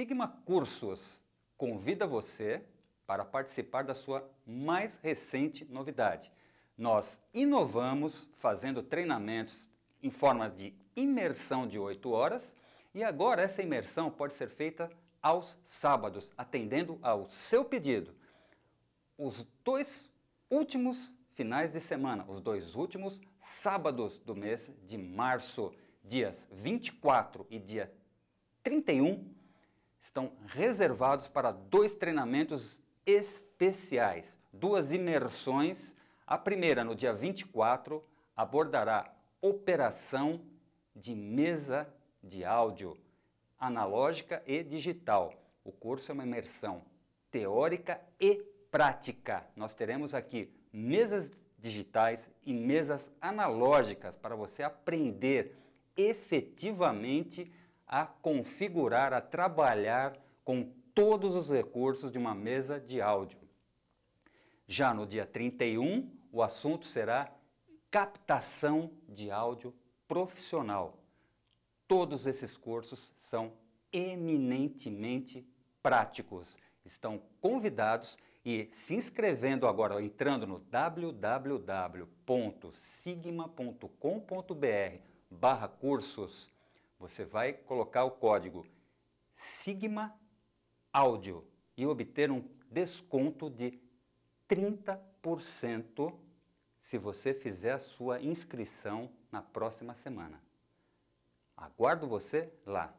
Sigma Cursos convida você para participar da sua mais recente novidade. Nós inovamos fazendo treinamentos em forma de imersão de 8 horas e agora essa imersão pode ser feita aos sábados, atendendo ao seu pedido. Os dois últimos finais de semana, os dois últimos sábados do mês de março, dias 24 e dia 31, estão reservados para dois treinamentos especiais, duas imersões. A primeira, no dia 24, abordará operação de mesa de áudio analógica e digital. O curso é uma imersão teórica e prática. Nós teremos aqui mesas digitais e mesas analógicas para você aprender efetivamente a configurar, a trabalhar com todos os recursos de uma mesa de áudio. Já no dia 31, o assunto será captação de áudio profissional. Todos esses cursos são eminentemente práticos. Estão convidados e se inscrevendo agora, entrando no www.sigma.com.br barra cursos, você vai colocar o código Sigma Áudio e obter um desconto de 30% se você fizer a sua inscrição na próxima semana. Aguardo você lá.